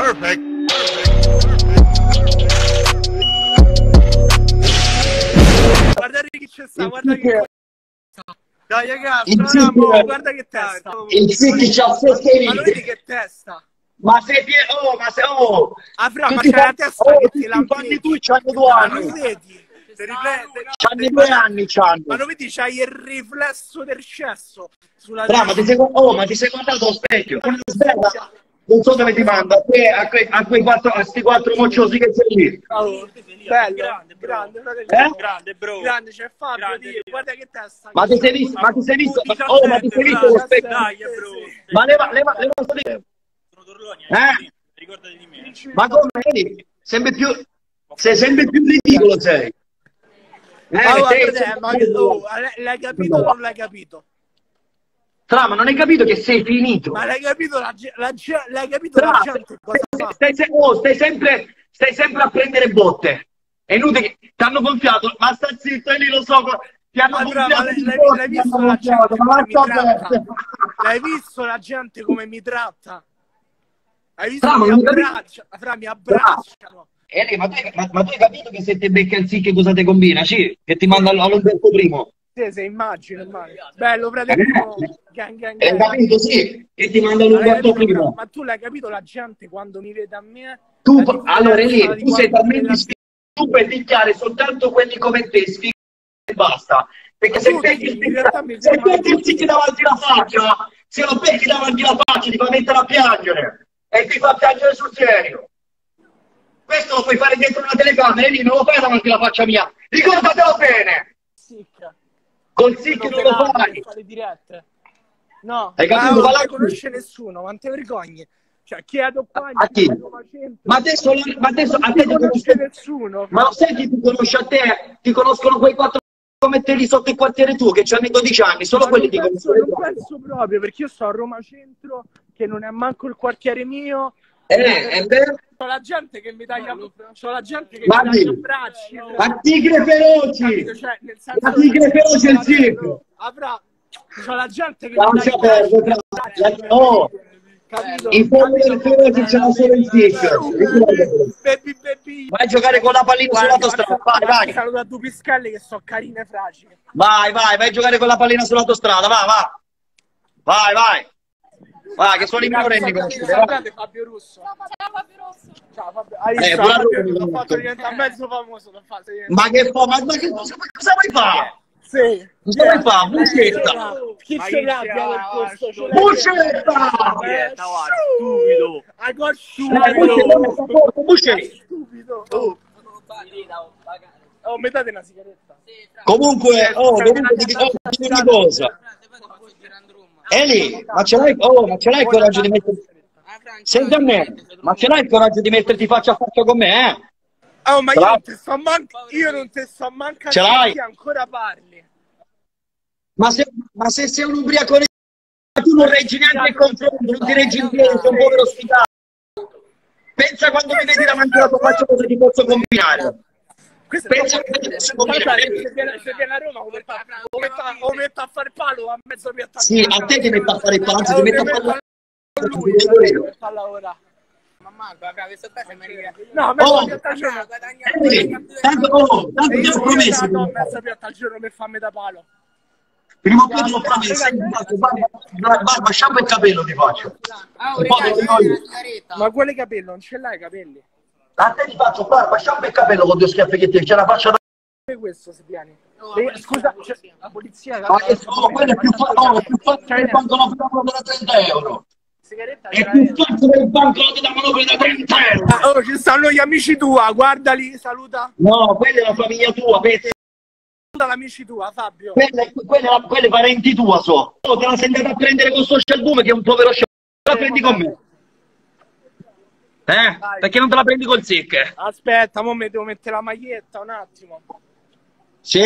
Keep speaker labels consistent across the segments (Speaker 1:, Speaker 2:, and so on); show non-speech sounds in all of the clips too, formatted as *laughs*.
Speaker 1: Perfect.
Speaker 2: Guardate chi c'è sta, guarda che Dai ragazzi, no, guarda che testa.
Speaker 3: Il Zicchi c'ha sette
Speaker 2: Ma lo vedi che testa?
Speaker 3: Ma pie... Oh, ma sei... Oh!
Speaker 2: Afra, ma
Speaker 3: Tutti
Speaker 2: c'è la testa
Speaker 3: oh,
Speaker 2: che ti
Speaker 3: i fan di
Speaker 2: lampeggia.
Speaker 3: tu c'hanno due
Speaker 2: Ma
Speaker 3: anni.
Speaker 2: vedi? Si riflette.
Speaker 3: C'hanno due anni, c'hanno.
Speaker 2: Ma lo vedi, c'hai il riflesso del cesso sulla
Speaker 3: Brava, ma ti sei, oh, ma ti sei guardato allo specchio? Aspetta, non so dove ti mando, a, te, a, quei, a quei quattro, a sti quattro mocciosi che sei lì.
Speaker 2: Oh, bello,
Speaker 4: Grande, bro.
Speaker 2: grande, fratello.
Speaker 3: Eh?
Speaker 4: Grande, bro.
Speaker 2: Grande, c'è Fabio,
Speaker 4: Grande, Dio.
Speaker 2: guarda che testa.
Speaker 3: Ma ti sei visto, ma ti sei visto, oh, ma ti sei visto lo specchio? Ma leva, leva, leva sto lì.
Speaker 4: Sono Torloni,
Speaker 3: Eh?
Speaker 4: Ricordati di me.
Speaker 3: Ma come, vedi? Sempre più, sei sempre più ridicolo sei. Eh,
Speaker 2: Ah,
Speaker 3: sei-
Speaker 2: guarda, ma oh, l'hai capito o non l'hai capito?
Speaker 3: Tra, ma non hai capito che sei finito?
Speaker 2: Ma l'hai capito la, la, l'hai capito la
Speaker 3: Tra,
Speaker 2: gente cosa fa?
Speaker 3: stai, se- oh, stai sempre, stai sempre a prendere botte. È inutile che ti hanno gonfiato, ma sta zitto, lì lo so, ti hanno
Speaker 2: Ma brava,
Speaker 3: gonfiato.
Speaker 2: l'hai,
Speaker 3: ti
Speaker 2: visto la gente
Speaker 3: gonfiato,
Speaker 2: come mi tratta? L'hai visto la gente come mi tratta? Hai visto che mi abbraccia? Fra, mi abbracciano.
Speaker 3: E lì, ma, tu hai, ma, ma tu hai capito che se te becca il sì che cosa ti combina? Sì, che ti manda all'Umberto primo.
Speaker 2: Sì, se immagino, immagino. Bello, fratello. Gang, gang,
Speaker 3: Hai
Speaker 2: gang.
Speaker 3: capito? Sì, che ti manda
Speaker 2: Ma l'hai
Speaker 3: all'Umberto
Speaker 2: capito,
Speaker 3: primo.
Speaker 2: Ma tu l'hai capito la gente quando mi vede a me?
Speaker 3: Tu,
Speaker 2: La
Speaker 3: allora lì, tu sei talmente sfigato, tu puoi picchiare soltanto quelli come te, sfigato e basta. Perché se becchi il sì davanti alla faccia, se lo becchi davanti alla faccia ti fa mettere a piangere e ti fa piangere sul serio. Questo lo puoi fare dietro una telecamera e lì non lo fai davanti alla faccia mia. Ricordatelo bene!
Speaker 2: Sicca.
Speaker 3: Col sì che te lo fai.
Speaker 2: Fare dirette. No,
Speaker 3: Hai capito?
Speaker 2: Ma non conosce nessuno, quante vergogne. Cioè, chiedo qua
Speaker 3: A chi?
Speaker 2: a Roma Centro,
Speaker 3: Ma adesso, ma adesso a
Speaker 2: non
Speaker 3: te
Speaker 2: ti
Speaker 3: ti
Speaker 2: conosce nessuno.
Speaker 3: Ma lo sai chi ti conosce a te? Ti conoscono quei quattro come te lì sotto il quartiere tuo che hanno 12 anni, solo
Speaker 2: Ma
Speaker 3: quelli
Speaker 2: non penso,
Speaker 3: conoscono.
Speaker 2: non penso proprio perché io sto a Roma Centro che non è manco il quartiere mio
Speaker 3: Eh, vero?
Speaker 2: c'ho la gente che mi taglia c'ho la gente che
Speaker 3: Guardi,
Speaker 2: mi taglia bracci
Speaker 3: Ma tigre feroci!
Speaker 2: capito? Cioè, nel senso
Speaker 3: La tigre feroce è il circo!
Speaker 2: avrà c'ho la gente che
Speaker 3: Lascia
Speaker 2: mi taglia i
Speaker 3: perdere,
Speaker 2: bracci,
Speaker 3: la- oh,
Speaker 2: capito?
Speaker 3: in fondo del feroce c'è la solo il circo. Vai a giocare con la pallina sull'autostrada, vai, vai.
Speaker 2: saluto a due piscelle che sono carine e fragili
Speaker 3: Vai, vai, vai a giocare con la pallina sull'autostrada, va, va. Vai, vai. Vai, che sono i minorenni vai.
Speaker 2: Salutate Fabio Russo
Speaker 5: Ciao Fabio Rosso.
Speaker 2: ciao Fabio hai
Speaker 3: Eh,
Speaker 2: visto Fabio l'ho fatto diventare mezzo famoso fatto
Speaker 3: Ma che fa? Ma, ma che cosa, vuoi fare?
Speaker 2: Sì.
Speaker 3: Cosa vuoi fare? Bucetta!
Speaker 2: Chi ce l'abbia? Ce l'ha?
Speaker 3: Bucetta!
Speaker 2: Eh,
Speaker 4: Stupido.
Speaker 2: I got
Speaker 3: Dai,
Speaker 2: stupido.
Speaker 3: Bucetta!
Speaker 2: Stupido. Oh, oh, mettete una sigaretta.
Speaker 3: Comunque, oh, comunque oh, ti dico una cosa. Eli, ma ce l'hai, oh, ma ce l'hai il coraggio di metterti... Senti a me, ma ce l'hai il coraggio di metterti faccia a faccia con me, eh?
Speaker 2: Oh, ma io non ti sto manca, io non ti sto manca
Speaker 3: Ce l'hai?
Speaker 2: ancora parli.
Speaker 3: Ma se, ma se sei un ubriacone, tu non reggi neanche il confronto, non ti reggi in piedi, sei un povero sfigato. Pensa quando mi vedi davanti alla tua faccia cosa ti posso combinare.
Speaker 2: Questo
Speaker 3: Pensa che ti posso combinare.
Speaker 2: se viene, se viene a Roma come fa, come fa, o metto a fare palo a mezzo piatta.
Speaker 3: Sì, a te ti metto a fare
Speaker 2: Eh,
Speaker 3: ti metto a
Speaker 2: mi
Speaker 3: fare
Speaker 2: lui,
Speaker 3: io.
Speaker 2: mi fa lavorare.
Speaker 5: Mamma, guarda, questo qua sembra che...
Speaker 2: No, mezzo
Speaker 3: Oh,
Speaker 2: piatta al giorno.
Speaker 3: Eli, tanto, oh, tanto
Speaker 2: E
Speaker 3: ti
Speaker 2: io
Speaker 3: ho promesso.
Speaker 2: no, mezzo piatta al giorno per farmi da palo.
Speaker 3: Prima o poi te l'ho promesso, eh, barba, shampoo e capello ti faccio.
Speaker 5: Ah.
Speaker 2: Ma quale capello? Non ce l'hai i capelli?
Speaker 3: A te ti faccio barba, shampoo e capello con due schiaffi che ti c'è la faccia da...
Speaker 2: Questo si piani?
Speaker 5: Oh,
Speaker 2: Eh,
Speaker 5: la
Speaker 2: scusa,
Speaker 5: polizia,
Speaker 2: c'è- la polizia
Speaker 3: Ma che sono, quello è più oh, è più
Speaker 2: Cioè,
Speaker 3: del bancoloto da 30 euro.
Speaker 2: sigaretta
Speaker 3: È più fatto del bancoloto da manopoli da 30 euro.
Speaker 2: Ah, Oh, ci stanno gli amici tua, guardali, saluta.
Speaker 3: No, quella è la famiglia tua.
Speaker 2: Saluta l'amici tua, Fabio.
Speaker 3: Quelle, quelle, quelle parenti tua so. Oh, te la sei andata a prendere con Social Boom che è un povero sciocco. La prendi con me. Eh? Perché non te la prendi col sick?
Speaker 2: Aspetta, mo mi devo mettere la maglietta un attimo.
Speaker 3: Sì.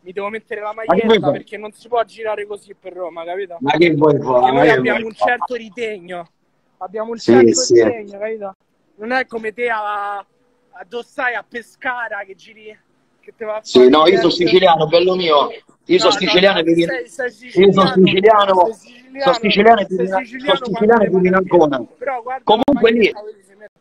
Speaker 2: Mi devo mettere la maglietta perché non si può girare così per Roma, capito?
Speaker 3: Ma che vuoi fare?
Speaker 2: Noi abbiamo un certo ritegno. Abbiamo un
Speaker 3: Sì,
Speaker 2: certo
Speaker 3: sì.
Speaker 2: ritegno, capito? Non è come te a, a dove stai a Pescara che giri che te va a
Speaker 3: Sì, no, io sono siciliano, bello mio. Io sono
Speaker 2: No, no,
Speaker 3: siciliano
Speaker 2: no,
Speaker 3: mi
Speaker 2: sei- sei
Speaker 3: Io sono siciliano.
Speaker 2: sei siciliano,
Speaker 3: Sono siciliano e sono siciliano e vivo in Ancona. Comunque lì-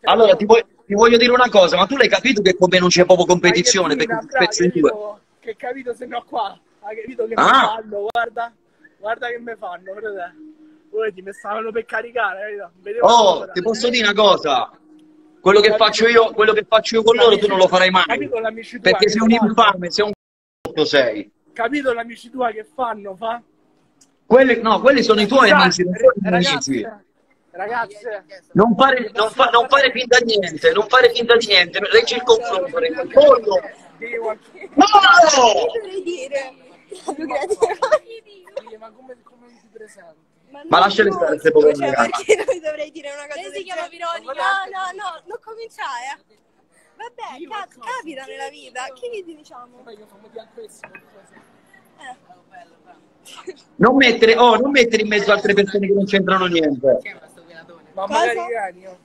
Speaker 3: Allora, ti, vuoi- ti voglio dire una cosa, ma tu l'hai capito che con me non c'è proprio competizione, perché ti spezzo in due.
Speaker 2: Che capito se no qua? Hai capito che
Speaker 3: Ah.
Speaker 2: mi fanno? Guarda, guarda che mi fanno, frate. Mi stavano per caricare,
Speaker 3: Oh, ti posso dire una cosa? Quello che faccio io, quello che faccio io con loro tu non lo farai mai.
Speaker 2: Capito
Speaker 3: Perché sei un infame, sei un c***o sei.
Speaker 2: Capito l'amici tua che fanno, fa?
Speaker 3: Quelli, no, quelli sono i tuoi
Speaker 2: Sai,
Speaker 3: amici, non amici.
Speaker 2: ragazze,
Speaker 3: Non fare, non, fa- non fare finta di niente, non fare finta di niente, leggi il confronto. il confronto. No!
Speaker 1: dire?
Speaker 2: Ma come, come ti presenti?
Speaker 3: Ma lasciali
Speaker 1: non
Speaker 3: stare queste povere
Speaker 1: cioè, perché non dovrei dire una cosa
Speaker 5: Lei si chiama? Veronica.
Speaker 1: No, no, no, non cominciare. eh. Vabbè, ca- capita nella vita. Che gli diciamo?
Speaker 2: Poi io famo di a questo, qualcosa.
Speaker 1: Eh.
Speaker 3: Non mettere, oh, non mettere in mezzo altre persone che non c'entrano niente.
Speaker 2: Ma magari oh.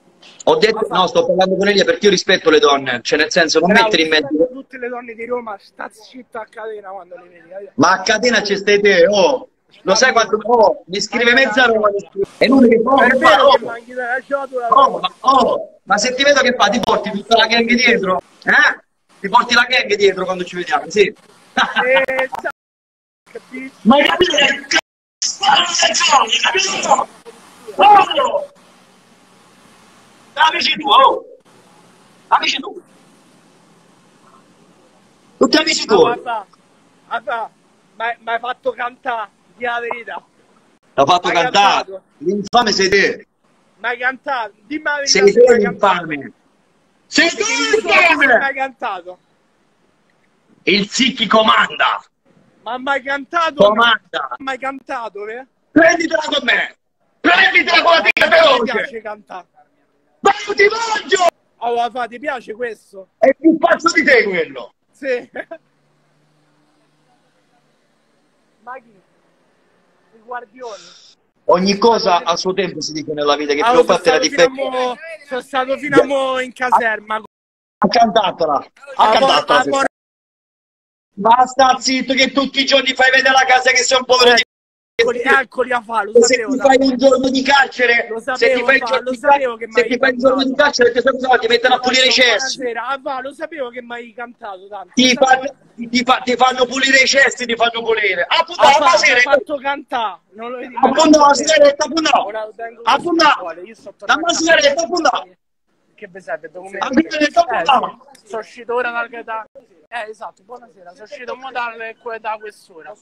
Speaker 3: Ho detto, no, sto parlando con Elia perché io rispetto le donne, cioè nel senso non
Speaker 2: Bravo,
Speaker 3: mettere in mezzo.
Speaker 2: Tutte le donne di Roma, sta zitta a catena quando le vedi. capito?
Speaker 3: Ma a catena ci stai te, oh! Lo sai quanto... Oh, mi scrive mezza Roma, è lui che fa,
Speaker 2: È
Speaker 3: che fa, oh, oh, ma, oh, ma se ti vedo che fa, ti porti tutta la gang dietro? Eh? Ti porti la gang dietro quando ci vediamo, sì. *laughs* Ma hai capito che cazzo hai capito? Oh! Amici tu, oh! Amici tu! Tutti amici
Speaker 2: Ma
Speaker 3: tuoi!
Speaker 2: guarda, guarda, ma mi hai fatto cantare, di la verità.
Speaker 3: L'ha fatto cantare! L'infame sei te!
Speaker 2: Mi hai cantato, dimmi la verità.
Speaker 3: Sei te l'infame! Sei
Speaker 2: mi
Speaker 3: l'infame!
Speaker 2: hai cantato.
Speaker 3: Il Zicchi comanda!
Speaker 2: Ma mi hai cantato?
Speaker 3: Comanda!
Speaker 2: Mi hai cantato, eh?
Speaker 3: Prenditela con me! Prenditela con la tigre
Speaker 2: Mi
Speaker 3: veloce!
Speaker 2: piace cantare.
Speaker 3: Ma io ti voglio!
Speaker 2: Oh, fa, ti piace questo?
Speaker 3: È più pazzo di te quello!
Speaker 2: Sì. Ma chi? Il guardione.
Speaker 3: Ogni cosa a suo tempo si dice nella vita che
Speaker 2: Ah,
Speaker 3: più
Speaker 2: sono
Speaker 3: fatte la
Speaker 2: stato fino a
Speaker 3: differenza.
Speaker 2: mo- sono stato fino a mo in caserma.
Speaker 3: Ha cantatela! Ha cantatela! Basta zitto che tutti i giorni fai vedere la casa che sei un povero di
Speaker 2: Eccoli, eccoli a fa, lo
Speaker 3: se
Speaker 2: sapevo.
Speaker 3: ti fai un giorno di carcere,
Speaker 2: Lo
Speaker 3: se ti
Speaker 2: sapevo,
Speaker 3: fai il
Speaker 2: fa,
Speaker 3: giorno di
Speaker 2: sapevo
Speaker 3: carcere, se ti fai il giorno di carcere, ti so, ti mettono a pulire i cessi.
Speaker 2: Ah, va, lo sapevo che mi hai cantato tanto.
Speaker 3: Ti,
Speaker 2: sapevo-
Speaker 3: fanno- ti, fa- ti fanno pulire i cessi, ti fanno pulire.
Speaker 2: Ah,
Speaker 3: Appunto, la
Speaker 2: fa, mi hai
Speaker 3: sigaretta,
Speaker 2: fatto cantare. Non lo vedi?
Speaker 3: appunto la sigaretta, appunto. Appunto, la sigaretta, appunto.
Speaker 2: Che vi serve? Documenti? Eh. Sono uscito ora dal da... Eh, esatto, buonasera. Sono uscito dal, da quest'ora.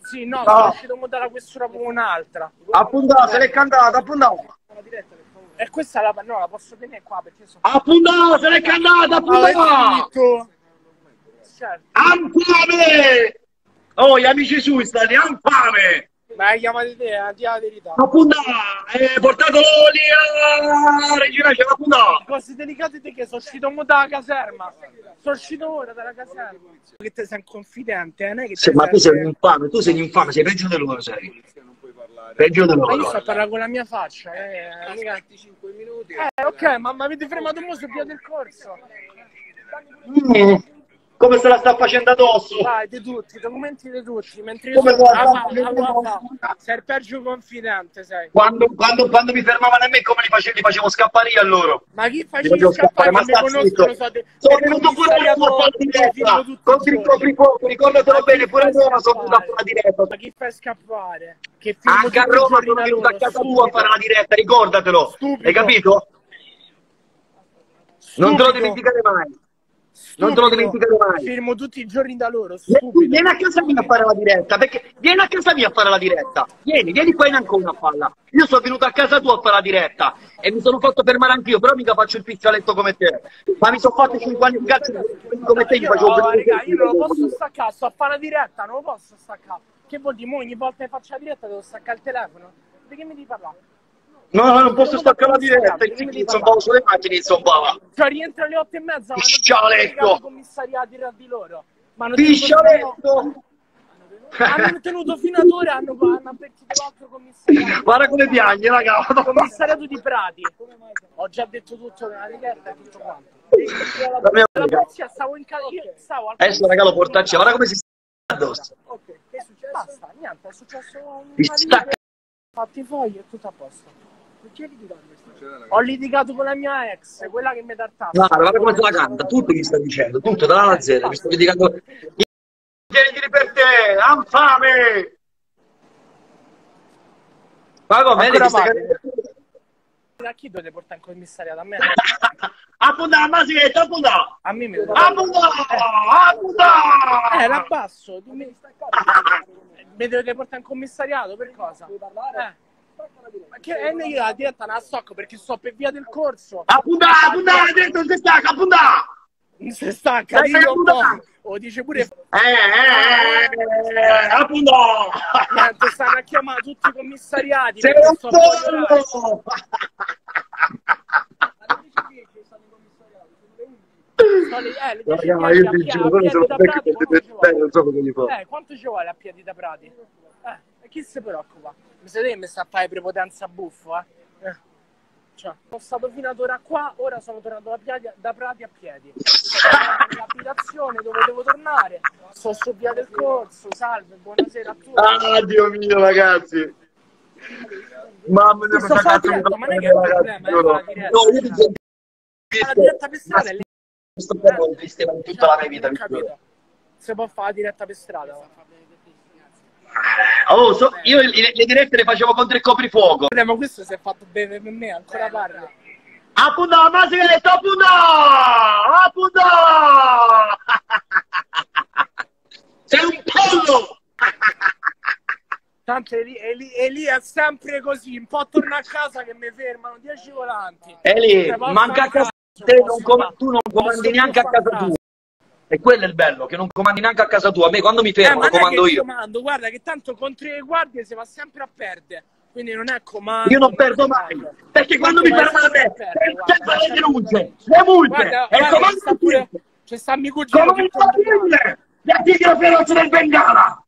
Speaker 2: Sì, no,
Speaker 3: No.
Speaker 2: sono uscito mo dalla quest'ora con un'altra.
Speaker 3: Appunto, se l'è cantata, appunto.
Speaker 2: E questa la, no, la posso tenere qua perché sono...
Speaker 3: Appunto, se l'è cantata,
Speaker 2: Ah, finito. Certo.
Speaker 3: Infame! Oh, gli amici sui stanno, infame!
Speaker 2: Ma hai chiamato te, eh, di la verità.
Speaker 3: Appunto, eh, portatelo lì a Regina c'è appunto.
Speaker 2: Cose delicate di che sono uscito mo dalla caserma. Sono uscito ora dalla caserma. Che te sei un confidente, eh? non è che
Speaker 3: Sì,
Speaker 2: te
Speaker 3: ma tu sei un infame, tu sei un infame, sei peggio di loro, sei. Peggio di
Speaker 2: Ma io sto
Speaker 3: loro.
Speaker 2: a parlare con la mia faccia, eh. mica-
Speaker 5: 5 minuti.
Speaker 2: Eh, ok, ma mi avete fermato mo sul via del corso.
Speaker 3: Mm, Come se la sta facendo addosso?
Speaker 2: Vai, di tutti, documenti di tutti. Mentre io
Speaker 3: Come
Speaker 2: sono... Ah, ah, va, va.
Speaker 3: addosso?
Speaker 2: Sei il peggio confidente, sei.
Speaker 3: Quando, quando, quando mi fermavano a me, come li facevo, li facevo scappare io a loro?
Speaker 2: Ma chi facevi scappare?
Speaker 3: ma sta zitto.
Speaker 2: so de-
Speaker 3: Sono venuto pure io a fare la diretta, il
Speaker 2: giorni.
Speaker 3: coprifuoco, ricordatelo bene, pure a Roma sono venuto a fare la diretta.
Speaker 2: Ma chi fai scappare? Che
Speaker 3: Anche a Roma sono venuto a casa tua a fare la diretta, ricordatelo.
Speaker 2: Stupido.
Speaker 3: Hai capito? Non te lo dimenticare mai. Non te lo
Speaker 2: Stupido.
Speaker 3: dimenticare mai.
Speaker 2: Filmo tutti i giorni da loro,
Speaker 3: Vieni
Speaker 2: stupido.
Speaker 3: vieni a casa mia a fare la diretta, perché vieni a casa mia a fare la diretta. Vieni, vieni qua in Ancona a farla. Io sono venuto a casa tua a fare la diretta e mi sono fatto fermare anch'io, però mica faccio il pizzaletto come te. Ma mi sono fatto 5 anni di calcio come te,
Speaker 2: Io,
Speaker 3: facevo
Speaker 2: no,
Speaker 3: per
Speaker 2: raga, io non lo posso staccare, sto a fare la diretta, non lo posso staccare. Che vuol dire? Mo ogni volta che faccio la diretta devo staccare il telefono. Di che mi devi parlare?
Speaker 3: No, no, non posso staccare la diretta, il cicchi insombava sulle macchine, insombava.
Speaker 2: Cioè rientra alle otto e mezza, ma non
Speaker 3: Piscialetto!
Speaker 2: i commissariati tra di loro. Ma hanno tenuto
Speaker 3: Piscialetto!
Speaker 2: fino- Hanno tenuto fino ad ora, hanno, hanno avvertito l'altro commissariato.
Speaker 3: Guarda come piange, raga.
Speaker 2: Commissariato di Prati. Ho già detto tutto nella diretta e tutto quanto.
Speaker 3: La mia
Speaker 2: La polizia stavo in casa, stavo al
Speaker 3: Adesso, raga, lo portacci, guarda come si sta addosso.
Speaker 2: Ok, che è successo? Basta, niente, è successo un
Speaker 3: stacca
Speaker 2: fatti i fogli e tutto a posto. Ho litigato con la mia ex, quella che mi dà il tasto.
Speaker 3: Guarda, guarda come te la canta, tutto gli sta dicendo, tutto, dalla A alla Z, mi sto dedicando... Tieniti per te, infame! Ma come.
Speaker 2: Da chi dovete portare in commissariato? A me? *laughs*
Speaker 3: Appunta la maschera, appunta!
Speaker 2: A me mi dovete
Speaker 3: Appunta! Appunta!
Speaker 2: Eh, l'abbasso. dimmi- *laughs* Mi dovete portare in commissariato per cosa? Eh. Ma che eh, io la diretta non la stocco perché sto per via del corso.
Speaker 3: Appunta, appunta, dentro si stacca, appunta!
Speaker 2: Si stanca,
Speaker 3: Dai,
Speaker 2: dillo
Speaker 3: dai,
Speaker 2: un po'. O dice pure
Speaker 3: Eh, eh, eh, appunta!
Speaker 2: niente, stanno a chiamare tutti i commissariati
Speaker 3: Sei un pollo!
Speaker 2: Eh,
Speaker 3: Raga, io
Speaker 2: a
Speaker 3: ti giuro,
Speaker 2: a
Speaker 3: per non so cosa gli fa.
Speaker 2: Eh, quanto ci vuole a piedi da Prati? Eh, e chi si preoccupa? Mi sa che mi sta a fare prepotenza buffo, eh? eh. Cioè, sono stato fino ad ora qua, ora sono tornato da, piedi- da Prati a piedi. L'abitazione dove devo tornare, sto su via del corso, salve, buonasera a tutti.
Speaker 3: Ah, Dio mio, ragazzi! Mamma mia,
Speaker 2: Sto facendo, ma non è che è un problema, eh.
Speaker 3: No, io ti sento-
Speaker 2: La diretta per strada è lì.
Speaker 3: Questo non esisteva in tutta la mia vita.
Speaker 2: Si può fare la diretta per strada.
Speaker 3: Oh, so- io le, le dirette le facevo contro il coprifuoco.
Speaker 2: Eh, Ma questo si è fatto bene per me, ancora parla.
Speaker 3: Appunto, la maschera, appunto! Appunto! *laughs* Sei un pollo! *laughs*
Speaker 2: Tanto Eli, Eli, Eli è sempre così, un po' torna a casa che mi fermano 10 volanti.
Speaker 3: Eli, manca a casa tu non comandi neanche a casa tua. E quello è il bello, che non comandi neanche a casa tua. A me quando mi
Speaker 2: Eh,
Speaker 3: fermo
Speaker 2: è
Speaker 3: comando io.
Speaker 2: comando, guarda che tanto contro le guardie si va sempre a perdere. Quindi non è comando.
Speaker 3: Io non perdo mai, perché quando mi
Speaker 2: Vai
Speaker 3: fermano a me,
Speaker 2: sempre a
Speaker 3: c'è
Speaker 2: guarda,
Speaker 3: le denunce, le multe, e il comando
Speaker 2: ci sta mio cugino
Speaker 3: il
Speaker 2: controlla.
Speaker 3: famiglia, la tigre feroce del Bengala.